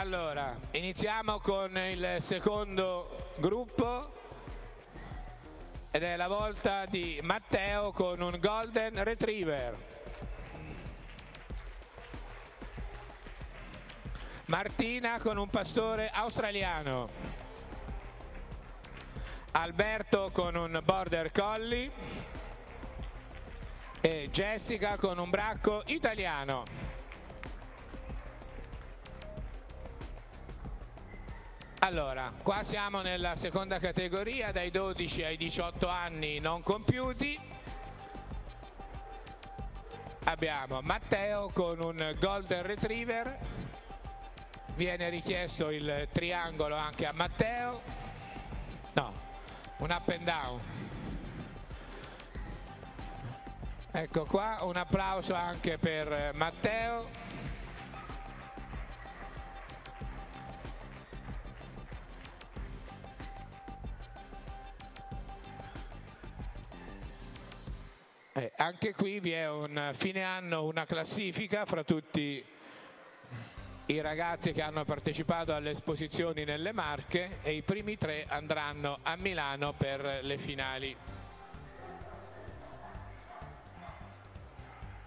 Allora, iniziamo con il secondo gruppo ed è la volta di Matteo con un Golden Retriever. Martina con un pastore australiano. Alberto con un Border Collie e Jessica con un bracco italiano. Allora, qua siamo nella seconda categoria, dai 12 ai 18 anni non compiuti. Abbiamo Matteo con un Golden Retriever, viene richiesto il triangolo anche a Matteo, no, un up and down. Ecco qua, un applauso anche per Matteo. Eh, anche qui vi è un fine anno, una classifica fra tutti i ragazzi che hanno partecipato alle esposizioni nelle Marche e i primi tre andranno a Milano per le finali.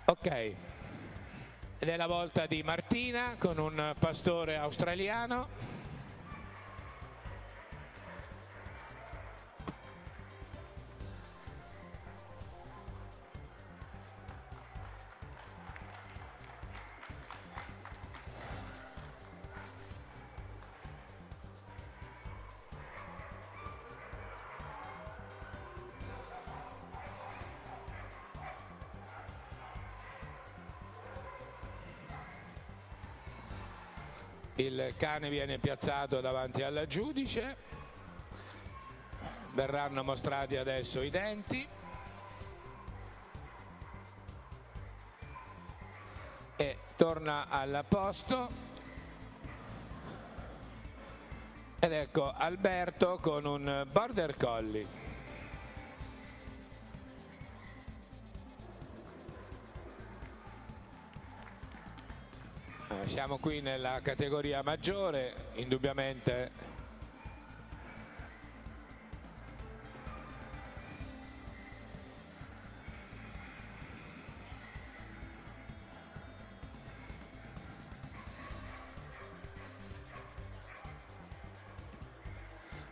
Ok, ed è la volta di Martina con un pastore australiano. Il cane viene piazzato davanti al giudice. Verranno mostrati adesso i denti. E torna al posto. Ed ecco Alberto con un border collie siamo qui nella categoria maggiore, indubbiamente.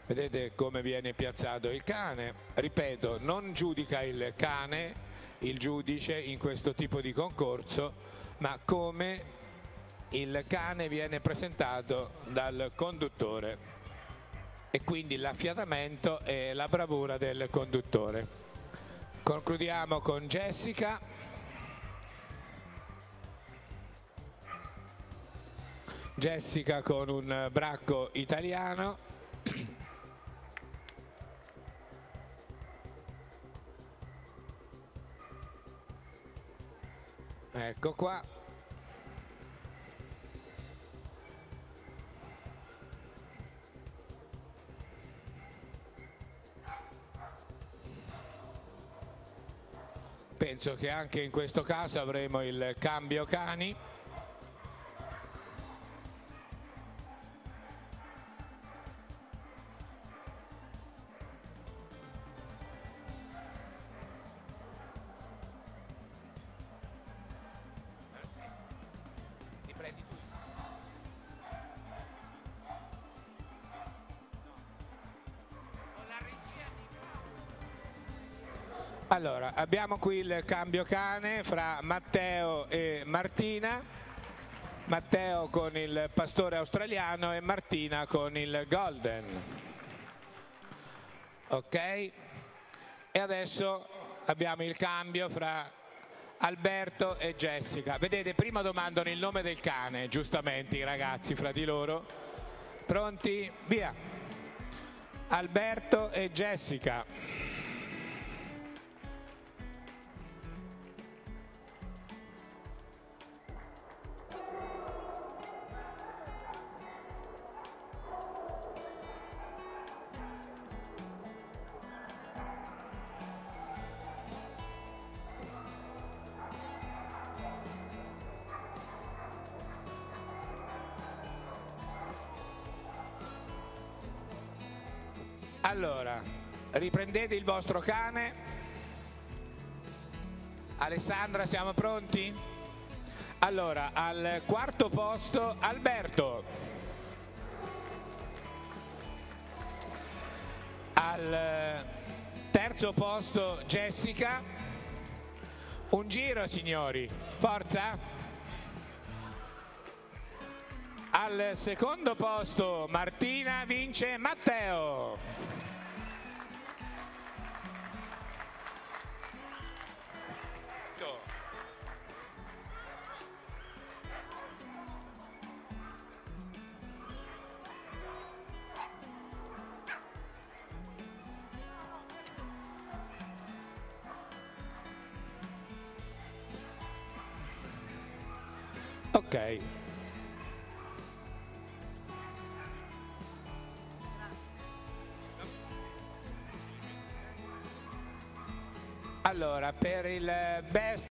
Vedete come viene piazzato il cane, ripeto, non giudica il cane, il giudice in questo tipo di concorso, ma come il cane viene presentato dal conduttore e quindi l'affiatamento e la bravura del conduttore. Concludiamo con Jessica. Jessica con un bracco italiano. Ecco qua. Penso che anche in questo caso avremo il cambio cani Allora, abbiamo qui il cambio cane fra Matteo e Martina. Matteo con il pastore australiano e Martina con il golden. Ok? E adesso abbiamo il cambio fra Alberto e Jessica. Vedete, prima domandano il nome del cane, giustamente i ragazzi fra di loro. Pronti? Via. Alberto e Jessica. Allora, riprendete il vostro cane. Alessandra, siamo pronti? Allora, al quarto posto Alberto. Al terzo posto Jessica. Un giro, signori. Forza. Al secondo posto Martina vince Matteo. Ok. Allora, per il best